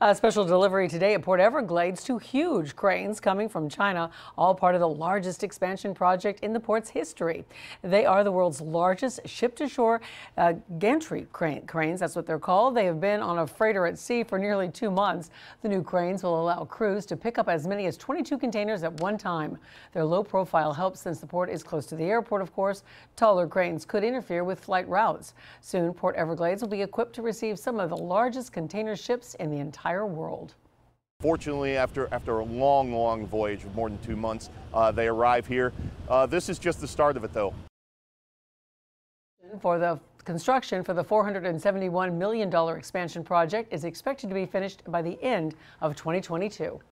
A special delivery today at Port Everglades. Two huge cranes coming from China, all part of the largest expansion project in the port's history. They are the world's largest ship-to-shore uh, gantry crane, cranes. That's what they're called. They have been on a freighter at sea for nearly two months. The new cranes will allow crews to pick up as many as 22 containers at one time. Their low profile helps since the port is close to the airport, of course. Taller cranes could interfere with flight routes. Soon, Port Everglades will be equipped to receive some of the largest container ships in the entire entire world. Fortunately, after, after a long, long voyage of more than two months, uh, they arrive here. Uh, this is just the start of it, though. For the construction for the $471 million expansion project is expected to be finished by the end of 2022.